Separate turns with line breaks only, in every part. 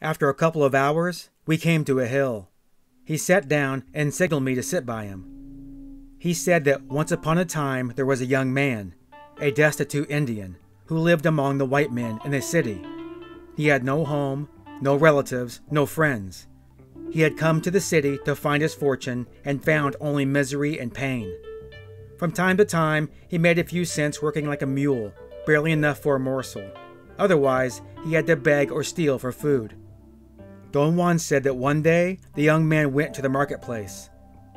After a couple of hours, we came to a hill. He sat down and signaled me to sit by him. He said that once upon a time there was a young man, a destitute Indian, who lived among the white men in the city. He had no home, no relatives, no friends. He had come to the city to find his fortune and found only misery and pain. From time to time, he made a few cents working like a mule, barely enough for a morsel. Otherwise, he had to beg or steal for food. Don Juan said that one day the young man went to the marketplace.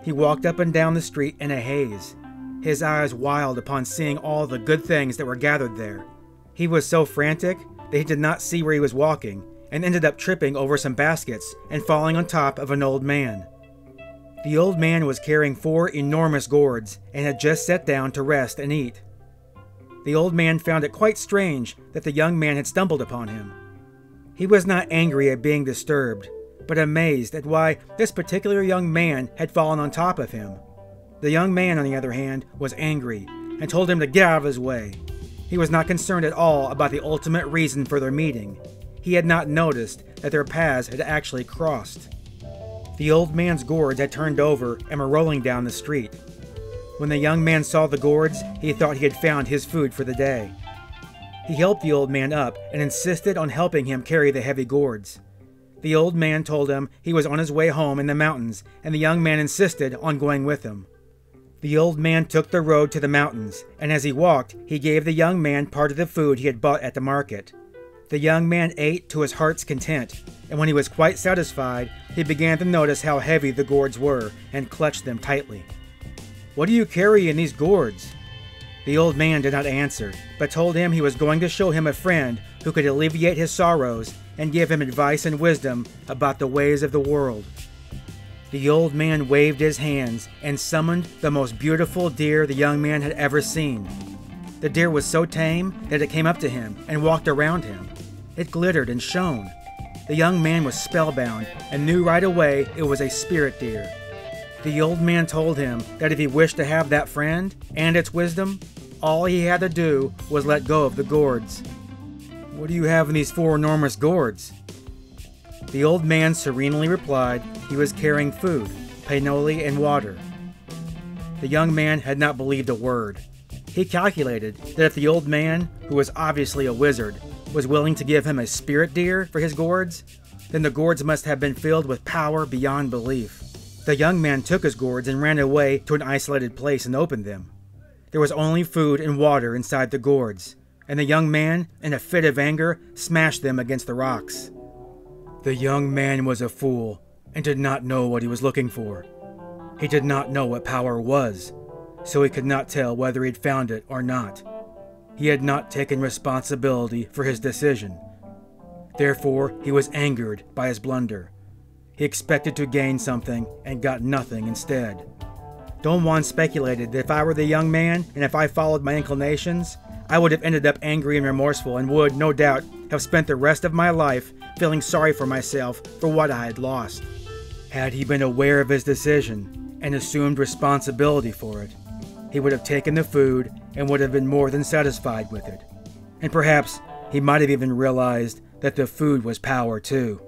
He walked up and down the street in a haze, his eyes wild upon seeing all the good things that were gathered there. He was so frantic that he did not see where he was walking and ended up tripping over some baskets and falling on top of an old man. The old man was carrying four enormous gourds and had just sat down to rest and eat. The old man found it quite strange that the young man had stumbled upon him. He was not angry at being disturbed, but amazed at why this particular young man had fallen on top of him. The young man, on the other hand, was angry and told him to get out of his way. He was not concerned at all about the ultimate reason for their meeting. He had not noticed that their paths had actually crossed. The old man's gourds had turned over and were rolling down the street. When the young man saw the gourds, he thought he had found his food for the day. He helped the old man up and insisted on helping him carry the heavy gourds. The old man told him he was on his way home in the mountains, and the young man insisted on going with him. The old man took the road to the mountains, and as he walked, he gave the young man part of the food he had bought at the market. The young man ate to his heart's content, and when he was quite satisfied, he began to notice how heavy the gourds were and clutched them tightly. What do you carry in these gourds? The old man did not answer, but told him he was going to show him a friend who could alleviate his sorrows and give him advice and wisdom about the ways of the world. The old man waved his hands and summoned the most beautiful deer the young man had ever seen. The deer was so tame that it came up to him and walked around him. It glittered and shone. The young man was spellbound and knew right away it was a spirit deer. The old man told him that if he wished to have that friend and its wisdom, all he had to do was let go of the gourds. What do you have in these four enormous gourds? The old man serenely replied he was carrying food, pinole, and water. The young man had not believed a word. He calculated that if the old man, who was obviously a wizard, was willing to give him a spirit deer for his gourds, then the gourds must have been filled with power beyond belief. The young man took his gourds and ran away to an isolated place and opened them. There was only food and water inside the gourds, and the young man, in a fit of anger, smashed them against the rocks. The young man was a fool and did not know what he was looking for. He did not know what power was, so he could not tell whether he'd found it or not. He had not taken responsibility for his decision. Therefore, he was angered by his blunder he expected to gain something and got nothing instead. Don Juan speculated that if I were the young man and if I followed my inclinations, I would have ended up angry and remorseful and would, no doubt, have spent the rest of my life feeling sorry for myself for what I had lost. Had he been aware of his decision and assumed responsibility for it, he would have taken the food and would have been more than satisfied with it. And perhaps he might have even realized that the food was power too.